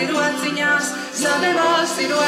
hiru atzinaz, zatemoz hiru